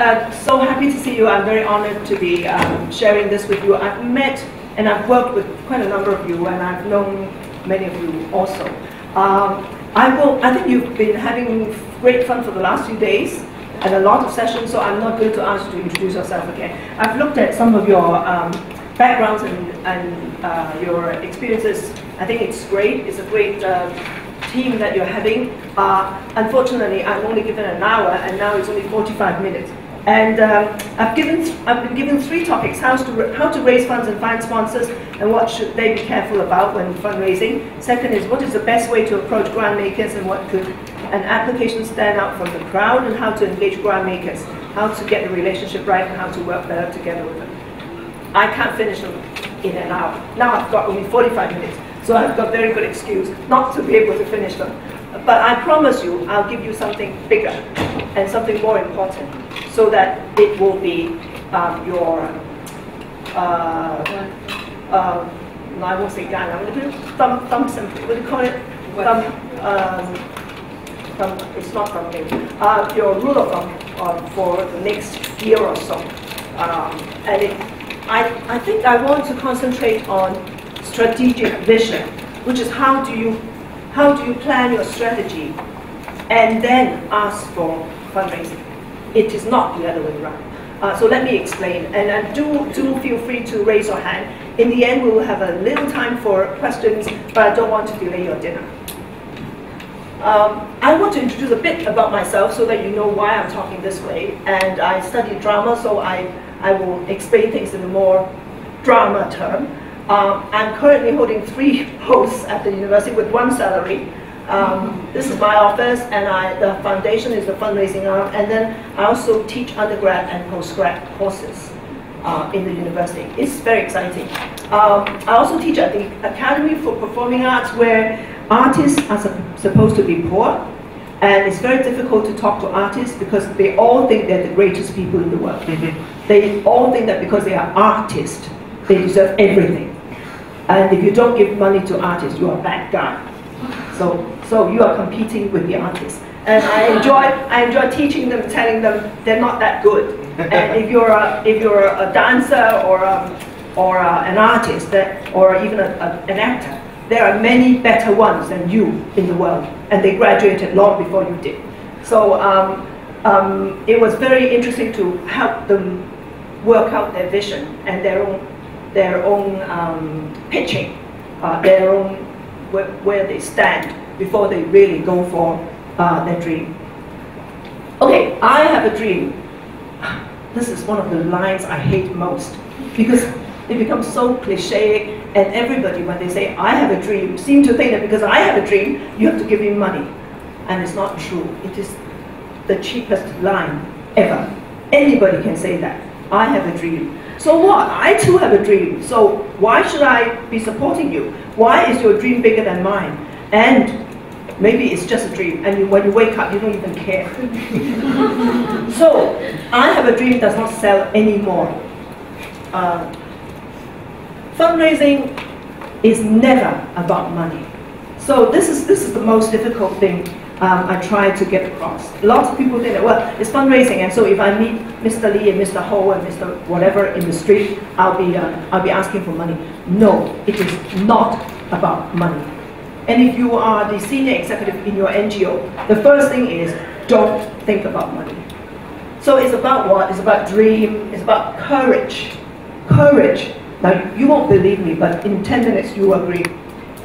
uh, so happy to see you. I'm very honored to be um, sharing this with you. I've met and I've worked with quite a number of you, and I've known many of you also. Um, I will. I think you've been having great fun for the last few days and a lot of sessions, so I'm not going to ask you to introduce yourself again. I've looked at some of your um, backgrounds and, and uh, your experiences. I think it's great. It's a great uh, team that you're having. Uh, unfortunately, I'm only given an hour, and now it's only 45 minutes. And um, I've, given, I've been given three topics, how to, how to raise funds and find sponsors, and what should they be careful about when fundraising. Second is, what is the best way to approach grant makers, and what could an application stand out from the crowd, and how to engage grant makers, how to get the relationship right, and how to work better together with them. I can't finish them in an hour. Now I've got only 45 minutes, so I've got very good excuse not to be able to finish them. But I promise you, I'll give you something bigger and something more important so that it will be um, your, uh, uh, I won't say guide, I'm going to do thumb, thumb what do you call it? Thumb, um, thumb, it's not thumbnail, uh, your rule of thumb uh, for the next year or so. Um, and it, I, I think I want to concentrate on strategic vision, which is how do you how do you plan your strategy and then ask for fundraising? It is not the other way around. Uh, so let me explain, and uh, do, do feel free to raise your hand. In the end, we will have a little time for questions, but I don't want to delay your dinner. Um, I want to introduce a bit about myself so that you know why I'm talking this way. And I studied drama, so I, I will explain things in a more drama term. Um, I'm currently holding three posts at the university with one salary. Um, this is my office, and I, the foundation is the fundraising arm, and then I also teach undergrad and postgrad courses uh, in the university. It's very exciting. Um, I also teach at the Academy for Performing Arts, where artists are su supposed to be poor, and it's very difficult to talk to artists because they all think they're the greatest people in the world. Mm -hmm. They all think that because they are artists, they deserve everything. And if you don't give money to artists, you are a bad guy. So, so you are competing with the artists. And I enjoy, I enjoy teaching them, telling them they're not that good. And if you're a, if you're a dancer or, a, um, or a, an artist that, or even a, an actor, there are many better ones than you in the world. And they graduated long before you did. So um, um, it was very interesting to help them work out their vision and their own their own um, pitching, uh, their own where, where, they stand before they really go for uh, their dream. Okay, I have a dream. This is one of the lines I hate most because it becomes so cliche and everybody when they say I have a dream seem to think that because I have a dream you have to give me money and it's not true. It is the cheapest line ever. Anybody can say that. I have a dream. So what? I too have a dream. So why should I be supporting you? Why is your dream bigger than mine? And maybe it's just a dream, and when you wake up, you don't even care. so I have a dream does not sell anymore. Uh, fundraising is never about money. So this is this is the most difficult thing um, I try to get across. Lots of people think that, well, it's fundraising, and so if I meet Mr. Lee and Mr. Ho and Mr. whatever in the street, I'll be, uh, I'll be asking for money. No, it is not about money. And if you are the senior executive in your NGO, the first thing is don't think about money. So it's about what? It's about dream, it's about courage. Courage. Now, you won't believe me, but in 10 minutes you will agree.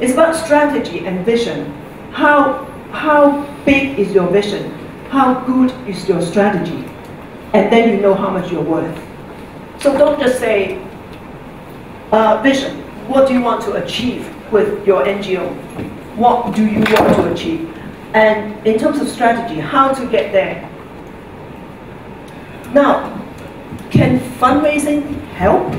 It's about strategy and vision. How how big is your vision? How good is your strategy? And then you know how much you're worth. So don't just say, uh, vision, what do you want to achieve with your NGO? What do you want to achieve? And in terms of strategy, how to get there? Now, can fundraising help?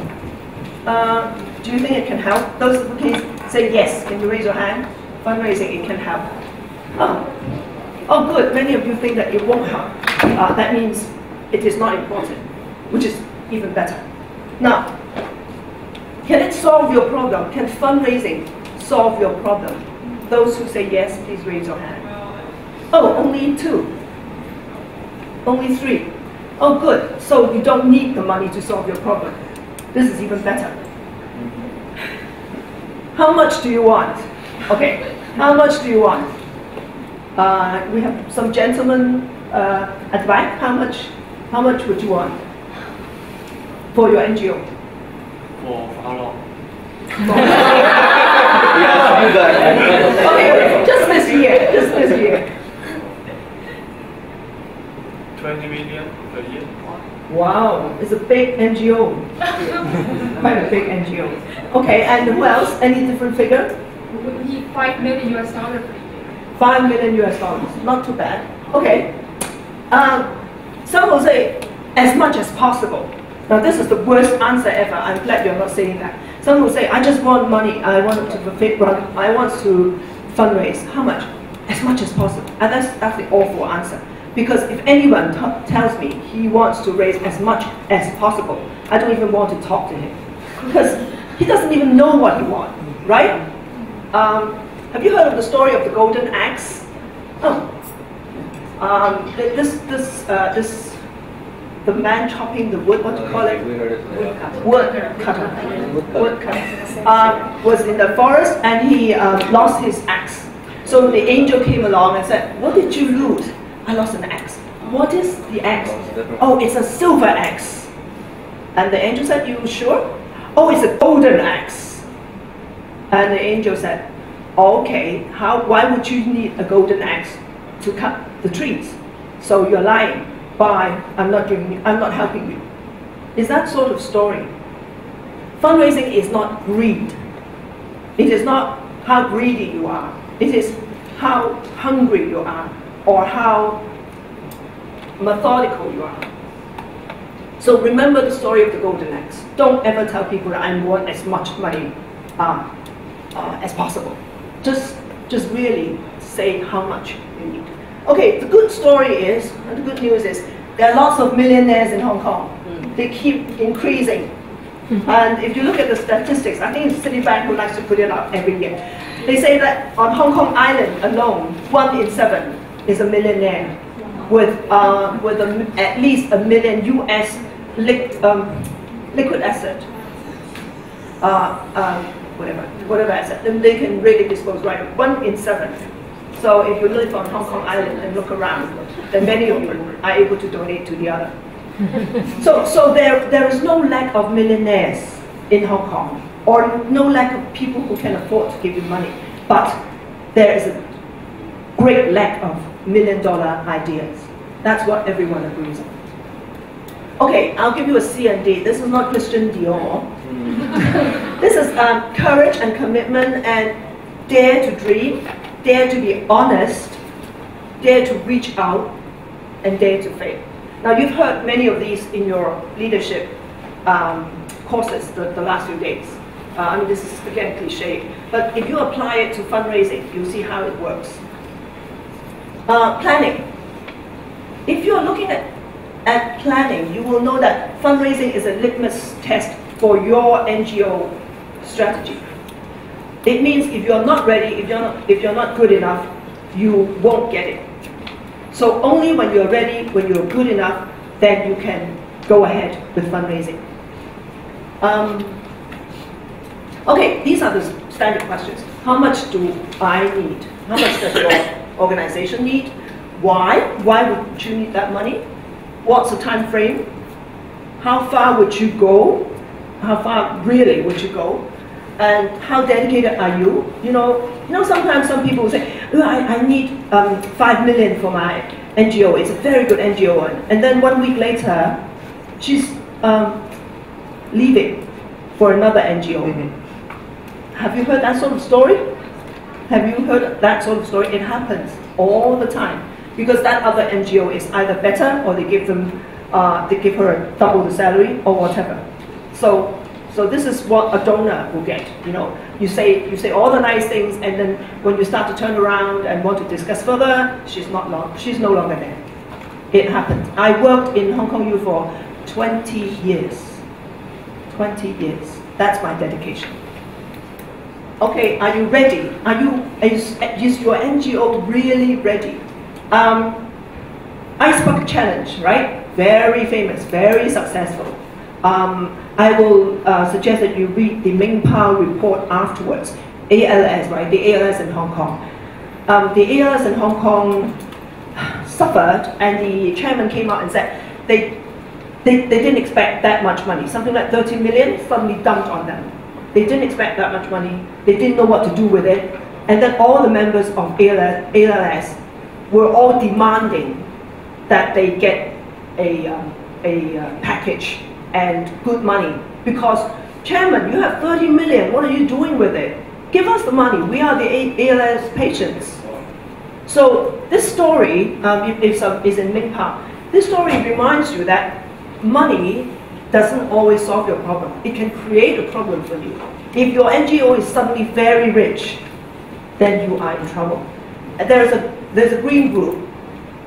Uh, do you think it can help? Those of you say yes. Can you raise your hand? Fundraising, it can help. Oh, oh good, many of you think that it won't help. Uh, that means it is not important, which is even better. Now, can it solve your problem? Can fundraising solve your problem? Those who say yes, please raise your hand. Oh, only two. Only three. Oh, good. So you don't need the money to solve your problem. This is even better. How much do you want? Okay, how much do you want? Uh, we have some gentlemen uh, at the back. How much? How much would you want for your NGO? For, for how long? Yeah, you guys. Okay, just this year. Just this year. 20 million per year. Wow, it's a big NGO. Quite a big NGO. Okay, and who else? Any different figure? We 5 million US dollars per year. 5 million US dollars. Not too bad. Okay. Um, some will say as much as possible. Now, this is the worst answer ever. I'm glad you're not saying that. Some will say, I just want money. I want to run. I want to fundraise. How much? As much as possible. And that's, that's the awful answer. Because if anyone tells me he wants to raise as much as possible, I don't even want to talk to him. Because he doesn't even know what he wants, right? Um, have you heard of the story of the golden axe? Oh, um, this, this, uh, this, the man chopping the wood, what do you call it? We heard it. Wood cutter. Wood cutter. Uh, was in the forest and he um, lost his axe. So the angel came along and said, What did you lose? I lost an axe. What is the axe? Oh, it's a silver axe. And the angel said, You sure? Oh, it's a golden axe. And the angel said, Okay, how, why would you need a golden axe to cut the trees? So you're lying by I'm not giving you, I'm not helping you. It's that sort of story? Fundraising is not greed. It is not how greedy you are. It is how hungry you are or how methodical you are. So remember the story of the golden axe. Don't ever tell people I want as much money uh, uh, as possible. Just, just really say how much you need. Okay, the good story is, and the good news is, there are lots of millionaires in Hong Kong. They keep increasing. And if you look at the statistics, I think it's Citibank who likes to put it up every year. They say that on Hong Kong Island alone, one in seven is a millionaire with, uh, with a, at least a million US liquid, um, liquid asset. Uh, um, whatever, whatever asset, then they can really dispose right. One in seven. So if you live on Hong Kong Island and look around, then many of you are able to donate to the other. so so there, there is no lack of millionaires in Hong Kong, or no lack of people who can afford to give you money. But there is a great lack of million dollar ideas. That's what everyone agrees on. Okay, I'll give you a C and D. This is not Christian Dior. this is um, courage and commitment and dare to dream, dare to be honest, dare to reach out, and dare to fail. Now, you've heard many of these in your leadership um, courses the, the last few days. Uh, I mean, this is again cliche, but if you apply it to fundraising, you'll see how it works. Uh, planning. If you're looking at, at planning, you will know that fundraising is a litmus test for your NGO strategy. It means if you're not ready, if you're not, if you're not good enough, you won't get it. So only when you're ready, when you're good enough, then you can go ahead with fundraising. Um, okay, these are the standard questions. How much do I need? How much does your organization need? Why? Why would you need that money? What's the time frame? How far would you go? How far really would you go? And how dedicated are you? You know, you know sometimes some people say, oh, I, I need um, five million for my NGO. It's a very good NGO. And then one week later, she's um, leaving for another NGO. Have you heard that sort of story? Have you heard that sort of story? It happens all the time because that other NGO is either better or they give them, uh, they give her double the salary or whatever. So, so this is what a donor will get. You know, you say you say all the nice things, and then when you start to turn around and want to discuss further, she's not long, she's no longer there. It happened. I worked in Hong Kong U for 20 years. 20 years. That's my dedication. Okay, are you ready? Are you, is, is your NGO really ready? Um, Ice Bucket Challenge, right? Very famous, very successful. Um, I will uh, suggest that you read the Ming Pao report afterwards. ALS, right? The ALS in Hong Kong. Um, the ALS in Hong Kong suffered, and the chairman came out and said they, they, they didn't expect that much money. Something like 30 million suddenly dumped on them. They didn't expect that much money. They didn't know what to do with it. And then all the members of ALS, ALS were all demanding that they get a, um, a uh, package and good money. Because, Chairman, you have 30 million, what are you doing with it? Give us the money, we are the ALS patients. So this story um, is, is in Ming. This story reminds you that money doesn't always solve your problem. It can create a problem for you. If your NGO is suddenly very rich, then you are in trouble. There's a, there's a green group,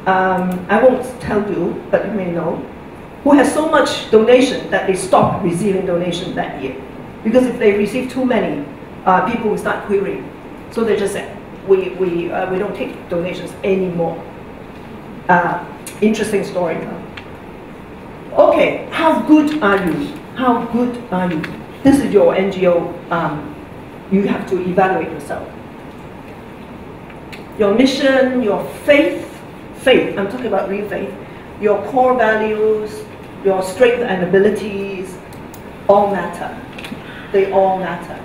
um, I won't tell you, but you may know, who has so much donation that they stop receiving donation that year. Because if they receive too many, uh, people will start querying. So they just said, we, we, uh, we don't take donations anymore. Uh, interesting story. Okay, how good are you? How good are you? This is your NGO. Um, you have to evaluate yourself. Your mission, your faith, faith, I'm talking about real faith, your core values, your strength and abilities, all matter. They all matter.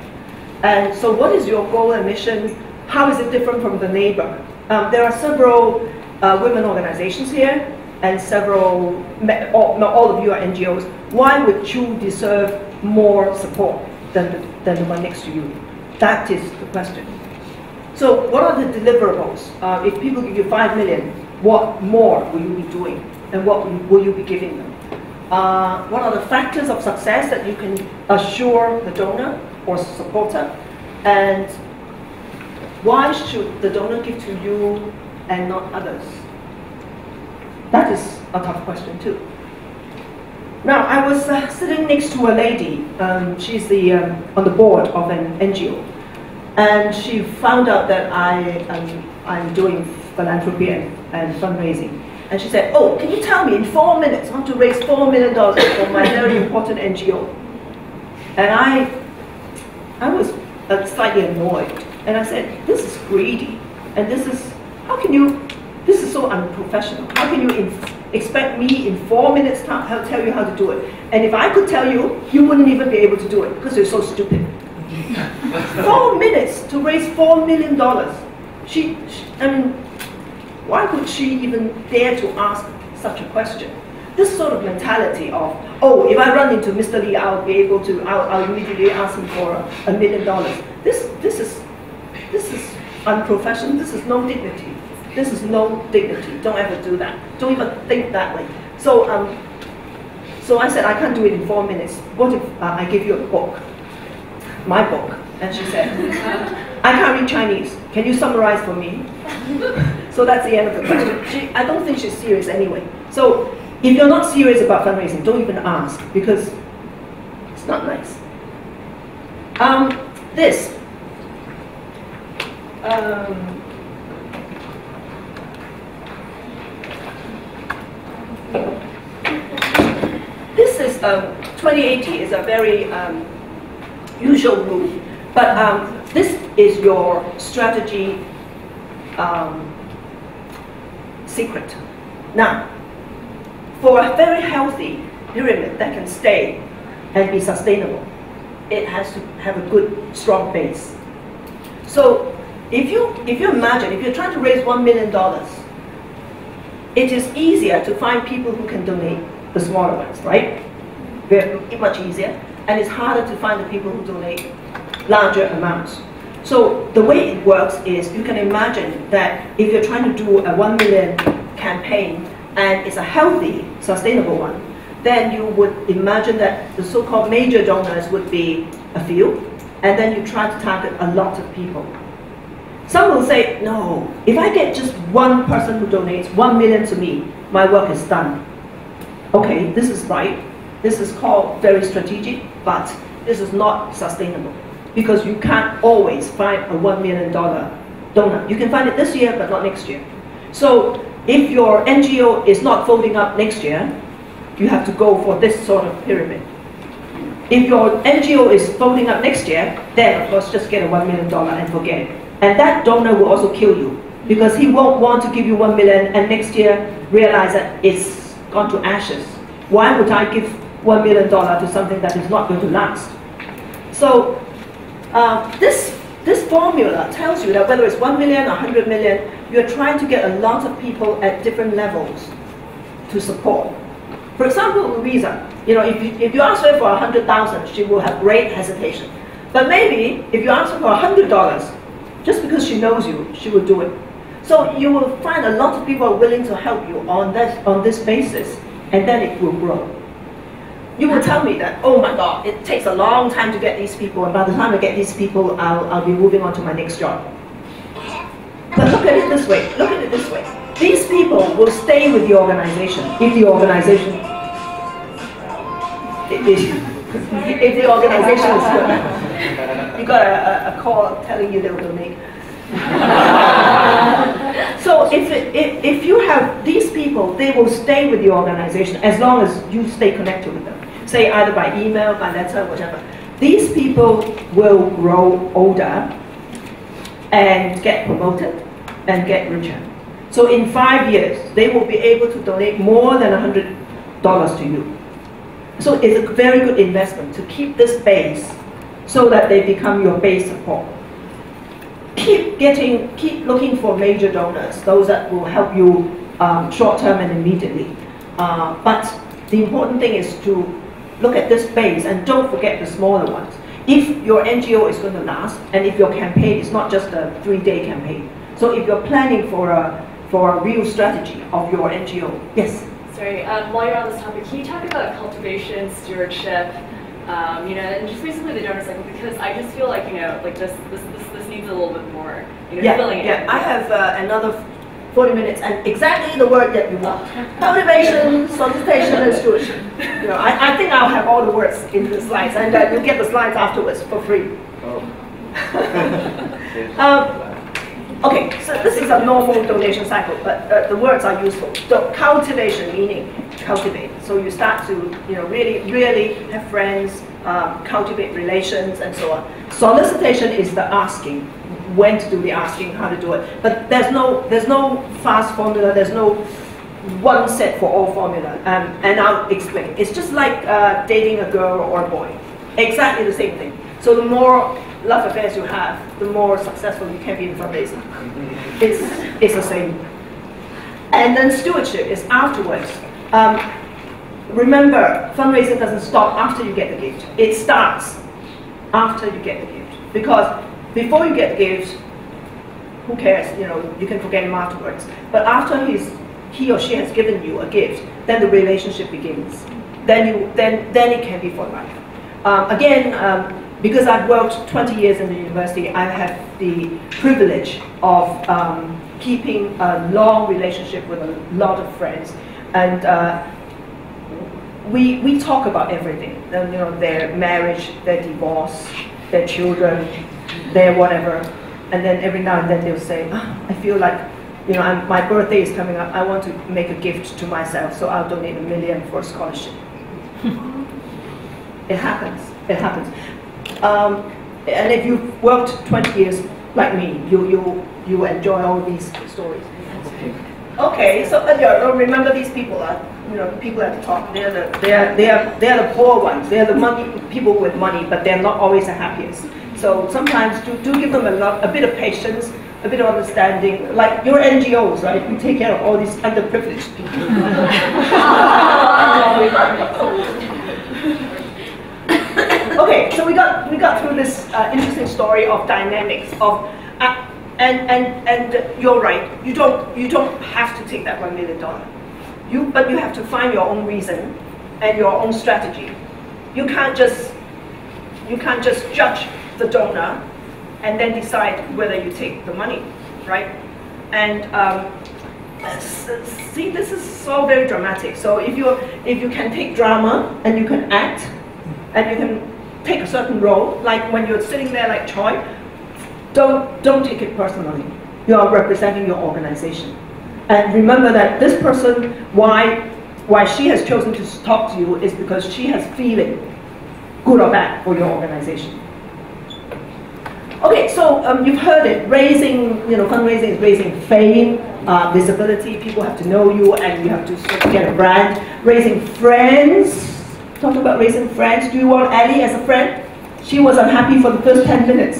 And so what is your goal and mission? How is it different from the neighbor? Um, there are several uh, women organizations here and several, all, not all of you are NGOs. Why would you deserve more support than the, than the one next to you? That is the question. So what are the deliverables? Uh, if people give you five million, what more will you be doing? And what will you be giving them? Uh, what are the factors of success that you can assure the donor or supporter? And why should the donor give to you and not others? That is a tough question too. Now, I was uh, sitting next to a lady. Um, she's the, um, on the board of an NGO. And she found out that I am I'm doing philanthropy and, and fundraising. And she said, oh, can you tell me in four minutes, want to raise four million dollars for my very important NGO. And I, I was uh, slightly annoyed. And I said, this is greedy. And this is, how can you, this is so unprofessional. How can you expect me in four minutes time to tell you how to do it? And if I could tell you, you wouldn't even be able to do it because you're so stupid. four minutes to raise four million dollars. She, she, I mean, why would she even dare to ask such a question? This sort of mentality of, oh, if I run into Mr. Lee, I'll be able to, I'll, I'll immediately ask him for a million dollars. This, this is, this is unprofessional. This is no dignity. This is no dignity. Don't ever do that. Don't even think that way. So, um, so I said, I can't do it in four minutes. What if uh, I give you a book, my book? And she said, I can't read Chinese. Can you summarize for me? So that's the end of the question. She, I don't think she's serious anyway. So if you're not serious about fundraising, don't even ask because it's not nice. Um, this. Um, this is um, 2080 is a very um, usual rule, but um, this is your strategy um, secret. Now, for a very healthy pyramid that can stay and be sustainable, it has to have a good, strong base. So if you, if you imagine, if you're trying to raise $1 million, it is easier to find people who can donate the smaller ones, right? Very, much easier. And it's harder to find the people who donate larger amounts. So the way it works is you can imagine that if you're trying to do a 1 million campaign and it's a healthy, sustainable one, then you would imagine that the so-called major donors would be a few, and then you try to target a lot of people. Some will say, no, if I get just one person who donates 1 million to me, my work is done. Okay, this is right. This is called very strategic, but this is not sustainable because you can't always find a $1 million donor. You can find it this year, but not next year. So if your NGO is not folding up next year, you have to go for this sort of pyramid. If your NGO is folding up next year, then of course just get a $1 million and forget it. And that donor will also kill you because he won't want to give you 1 million and next year realize that it's gone to ashes. Why would I give $1 million to something that is not going to last? So uh, this, this formula tells you that whether it's 1 million or 100 million, you're trying to get a lot of people at different levels to support. For example, Louisa, you know, if you, if you ask her for 100,000, she will have great hesitation. But maybe if you ask her for $100, just because she knows you, she will do it. So you will find a lot of people are willing to help you on that on this basis, and then it will grow. You will tell me that, oh my God, it takes a long time to get these people, and by the time I get these people, I'll, I'll be moving on to my next job. But look at it this way, look at it this way. These people will stay with the organization if the organization, if, if the organization is good. You got a, a, call telling you they'll donate. so if, if, if you have these people, they will stay with the organization as long as you stay connected with them. Say either by email, by letter, whatever. These people will grow older and get promoted and get richer. So in five years, they will be able to donate more than $100 to you. So it's a very good investment to keep this base so that they become your base support keep getting, keep looking for major donors, those that will help you um, short term and immediately. Uh, but the important thing is to look at this base and don't forget the smaller ones. If your NGO is going to last, and if your campaign is not just a three-day campaign, so if you're planning for a for a real strategy of your NGO, yes. Sorry, um, while you're on this topic, can you talk about cultivation, stewardship, um, you know, and just recently the donor cycle because I just feel like you know, like this this this, this needs a little bit more. You know, yeah, yeah. It. I have uh, another 40 minutes and exactly the word that you want. Motivation, solicitation, and stewardship. You know, I, I think I'll have all the words in the slides and uh, you'll get the slides afterwards for free. Oh. um, okay, so this is a normal donation cycle, but uh, the words are useful. So cultivation meaning cultivate. So you start to, you know, really, really have friends, um, cultivate relations, and so on. Solicitation is the asking, when to do the asking, how to do it. But there's no, there's no fast formula. There's no one set for all formula. Um, and I'll explain. It's just like uh, dating a girl or a boy. Exactly the same thing. So the more love affairs you have, the more successful you can be in fundraising. It's, it's the same. And then stewardship is afterwards. Um, remember, fundraising doesn't stop after you get the gift. It starts after you get the gift. Because before you get gifts, who cares? You know, you can forget him afterwards. But after he's, he or she has given you a gift, then the relationship begins. Then you, then, then it can be for life. Um, again, um, because I've worked 20 years in the university, I have the privilege of um, keeping a long relationship with a lot of friends and uh, we, we talk about everything, you know, their marriage, their divorce, their children, their whatever. And then every now and then they'll say, oh, I feel like, you know, I'm, my birthday is coming up. I want to make a gift to myself, so I'll donate a million for a scholarship. it happens. It happens. Um, and if you've worked 20 years like me, you, you, you enjoy all these stories. Okay, so uh, remember these people are, you know, the people at the top. They're the they're they're they're the poor ones. They're the money people with money, but they're not always the happiest. So sometimes do, do give them a lot, a bit of patience, a bit of understanding. Like your NGOs, right? You take care of all these underprivileged people. okay, so we got we got through this uh, interesting story of dynamics of. Uh, and, and, and you're right, you don't, you don't have to take that $1 million. You, but you have to find your own reason and your own strategy. You can't just, you can't just judge the donor and then decide whether you take the money, right? And um, see, this is so very dramatic. So if you if you can take drama and you can act, and you can take a certain role, like when you're sitting there like Choi, don't, don't take it personally. You are representing your organization. And remember that this person, why, why she has chosen to talk to you is because she has feeling, good or bad, for your organization. Okay, so um, you've heard it. Raising, you know, fundraising is raising fame, uh, visibility. People have to know you, and you have to get a brand. Raising friends. Talk about raising friends. Do you want Ellie as a friend? She was unhappy for the first 10 minutes.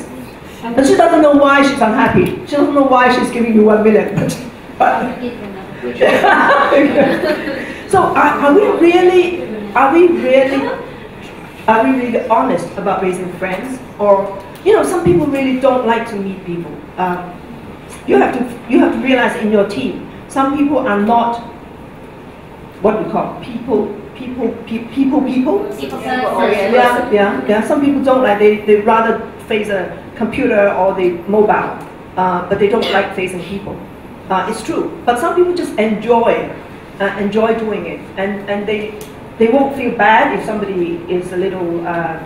And she doesn't know why she's unhappy. She doesn't know why she's giving you one. But, so are, are we really, are we really, are we really honest about raising friends? Or, you know, some people really don't like to meet people. Um, you have to, you have to realize in your team, some people are not what we call people, people, pe- people, people. Yeah, yeah, yeah. Some people don't like, they, they rather face a computer or the mobile, uh, but they don't like facing people. Uh, it's true. But some people just enjoy, uh, enjoy doing it. And, and they, they won't feel bad if somebody is a little uh,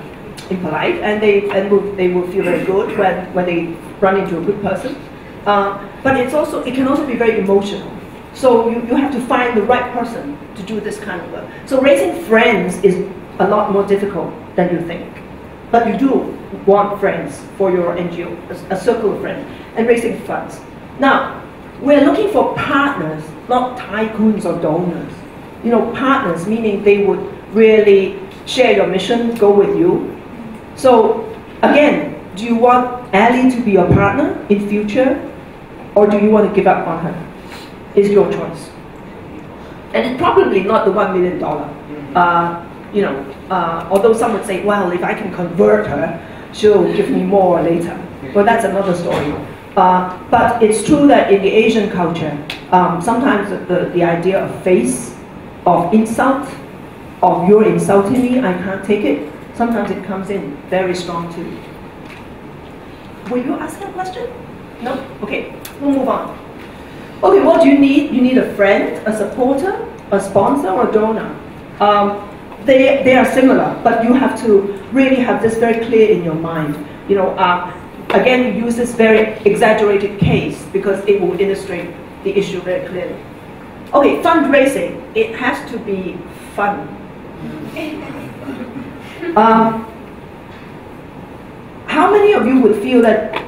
impolite, and they, and will, they will feel very good when, when they run into a good person. Uh, but it's also, it can also be very emotional. So you, you have to find the right person to do this kind of work. So raising friends is a lot more difficult than you think. But you do want friends for your NGO, a, a circle of friends, and raising funds. Now, we're looking for partners, not tycoons or donors. You know, partners, meaning they would really share your mission, go with you. So, again, do you want Ali to be your partner in future, or do you want to give up on her? It's your choice. And it's probably not the one million dollar. Uh, you know, uh, although some would say, well, if I can convert her, she'll give me more later. Well, that's another story. Uh, but it's true that in the Asian culture, um, sometimes the, the idea of face, of insult, of you're insulting me, I can't take it, sometimes it comes in very strong too. Were you asking a question? No? Okay, we'll move on. Okay, what do you need? You need a friend, a supporter, a sponsor, or a donor. Um, they, they are similar, but you have to really have this very clear in your mind. You know, uh, again, use this very exaggerated case because it will illustrate the issue very clearly. Okay, fundraising, it has to be fun. Um, how many of you would feel that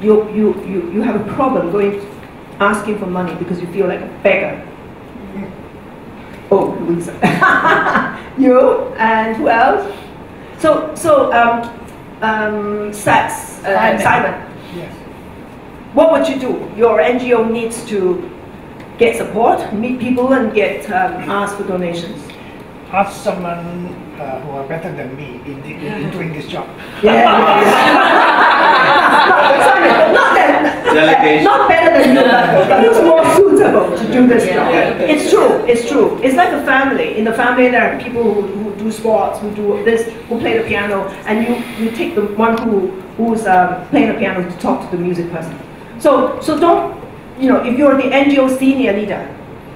you, you, you, you have a problem going asking for money because you feel like a beggar? Oh, Louisa. you and who else? So, so um, um, Sax, uh, Simon. Simon. Yes. What would you do? Your NGO needs to get support, meet people, and get um, ask for donations. Ask someone uh, who are better than me in, the, in doing this job. Yeah. Simon, not that, Delegation. not better than you, but who's more suitable to do this job? It's true. It's true. It's like a family. In the family, there are people who, who do sports, who do this, who play the piano, and you, you take the one who who's um, playing the piano to talk to the music person. So so don't you know if you're the NGO senior leader,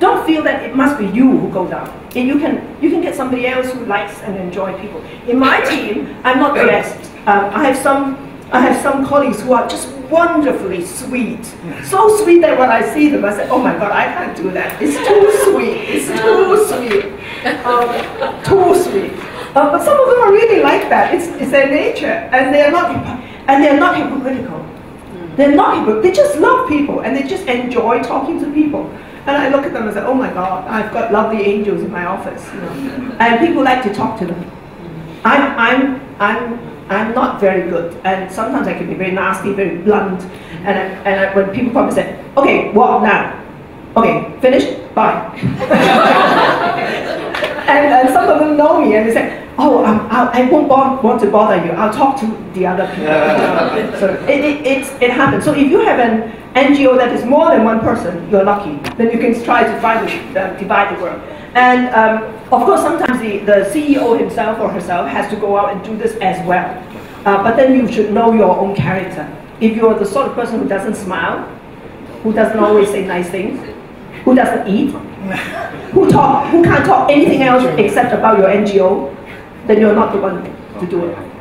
don't feel that it must be you who go down. And you can you can get somebody else who likes and enjoy people. In my team, I'm not the best. Um, I have some I have some colleagues who are just wonderfully sweet. So sweet that when I see them, I say, oh my God, I can't do that. It's too sweet. It's too sweet. Um, too sweet. Uh, but some of them are really like that. It's, it's their nature, and they're not, and they're not hypocritical. They're not hypocritical. They just love people, and they just enjoy talking to people. And I look at them and say, oh my God, I've got lovely angels in my office, you know. And people like to talk to them. I'm, I'm, I'm, I'm not very good, and sometimes I can be very nasty, very blunt. And, I, and I, when people come and say, "Okay, walk now," okay, finished, bye. and, and some of them know me, and they say, "Oh, um, I, I won't want to bother you. I'll talk to the other people." so it, it, it's, it happens. So if you have an NGO that is more than one person, you're lucky. Then you can try to divide the, uh, divide the work. And um, of course, sometimes the, the CEO himself or herself has to go out and do this as well. Uh, but then you should know your own character. If you're the sort of person who doesn't smile, who doesn't always say nice things, who doesn't eat, who talk, who can't talk anything else except about your NGO, then you're not the one to do it.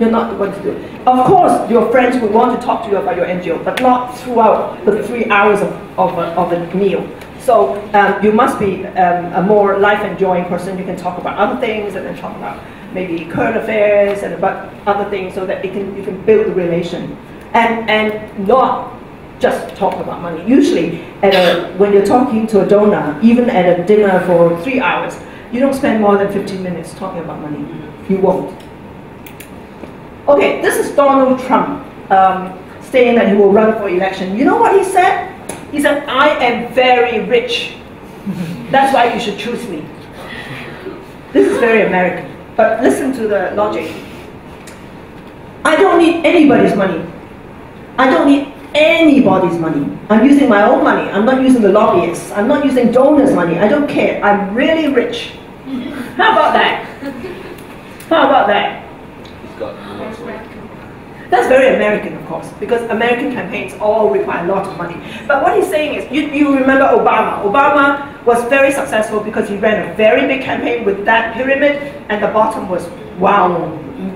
You're not going to do it. Of course, your friends will want to talk to you about your NGO, but not throughout the three hours of, of, a, of a meal. So um, you must be um, a more life-enjoying person. You can talk about other things and then talk about maybe current affairs and about other things so that it can, you can build a relation. And, and not just talk about money. Usually, at a, when you're talking to a donor, even at a dinner for three hours, you don't spend more than 15 minutes talking about money. You won't. Okay, this is Donald Trump um, saying that he will run for election. You know what he said? He said, I am very rich. That's why you should choose me. This is very American. But listen to the logic. I don't need anybody's money. I don't need anybody's money. I'm using my own money. I'm not using the lobbyists. I'm not using donors' money. I don't care. I'm really rich. How about that? How about that? That's very American, of course, because American campaigns all require a lot of money. But what he's saying is, you, you remember Obama. Obama was very successful because he ran a very big campaign with that pyramid, and the bottom was, wow,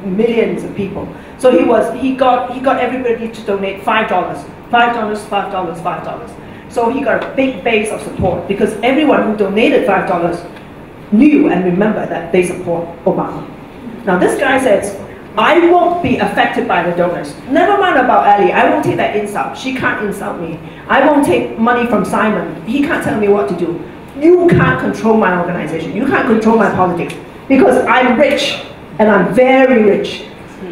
millions of people. So he was, he got, he got everybody to donate $5, $5, $5, $5. So he got a big base of support because everyone who donated $5 knew and remembered that they support Obama. Now this guy says, I won't be affected by the donors. Never mind about Ellie. I won't take that insult. She can't insult me. I won't take money from Simon. He can't tell me what to do. You can't control my organization. You can't control my politics. Because I'm rich. And I'm very rich.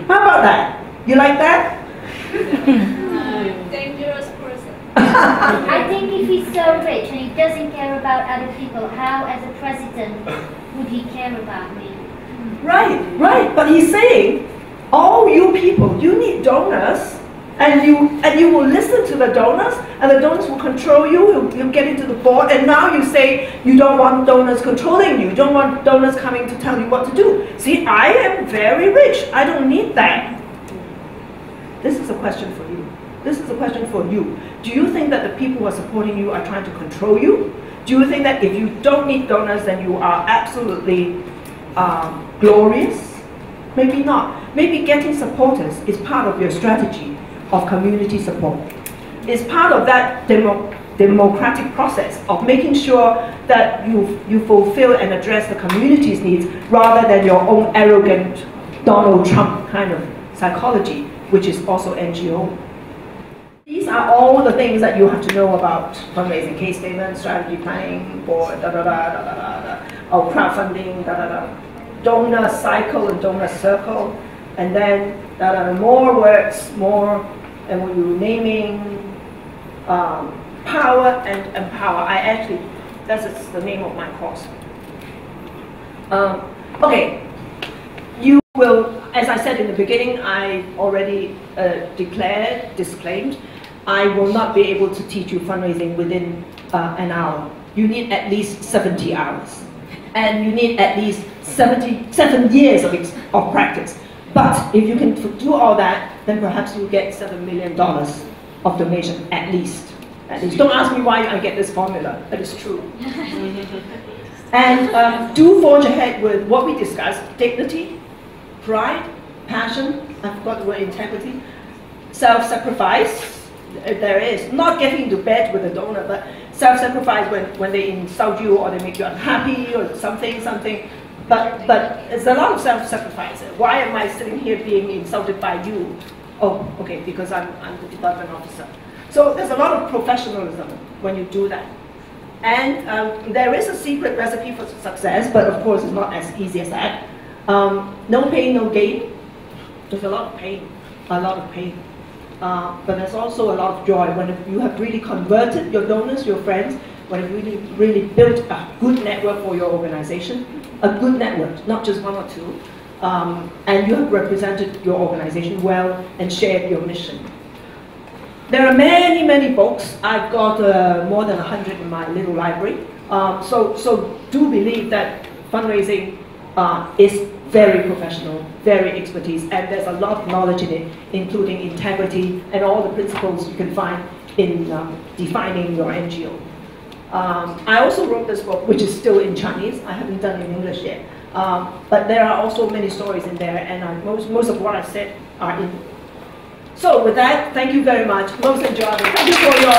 How about that? You like that? dangerous person. I think if he's so rich and he doesn't care about other people, how as a president would he care about me? Right, right. But he's saying, all you people, you need donors, and you and you will listen to the donors, and the donors will control you. You, you get into the board, and now you say you don't want donors controlling you. You don't want donors coming to tell you what to do. See, I am very rich. I don't need that. This is a question for you. This is a question for you. Do you think that the people who are supporting you are trying to control you? Do you think that if you don't need donors, then you are absolutely um, glorious? Maybe not. Maybe getting supporters is part of your strategy of community support. It's part of that demo, democratic process of making sure that you, you fulfill and address the community's needs rather than your own arrogant Donald Trump kind of psychology, which is also NGO. These are all the things that you have to know about fundraising, case statement, strategy planning, board, da da da da da da, or oh, crowdfunding, da da da donor cycle and donor circle, and then that are more words, more, and you're naming um, power and empower. I actually, that's the name of my course. Um, okay, you will, as I said in the beginning, I already uh, declared, disclaimed, I will not be able to teach you fundraising within uh, an hour. You need at least 70 hours. And you need at least 77 years of, of practice. But if you can do all that, then perhaps you get $7 million of donation at least. At least. Don't ask me why I get this formula, but it's true. and um, do forge ahead with what we discussed, dignity, pride, passion, I forgot the word integrity, self-sacrifice, there is, not getting into bed with a donor, but self-sacrifice when, when they insult you or they make you unhappy or something, something, but, but it's a lot of self-sacrifice. Why am I sitting here being insulted by you? Oh, okay, because I'm, I'm the department officer. So there's a lot of professionalism when you do that. And um, there is a secret recipe for success, but of course it's not as easy as that. Um, no pain, no gain. There's a lot of pain, a lot of pain. Uh, but there's also a lot of joy when you have really converted your donors, your friends, when you really, really built a good network for your organization, a good network, not just one or two, um, and you have represented your organization well and shared your mission. There are many, many books. I've got uh, more than 100 in my little library. Um, so, so do believe that fundraising uh, is very professional, very expertise, and there's a lot of knowledge in it, including integrity and all the principles you can find in um, defining your NGO. Um, I also wrote this book, which is still in Chinese. I haven't done it in English yet. Um, but there are also many stories in there, and most, most of what I said are in. So with that, thank you very much. Most enjoyable. Thank you for your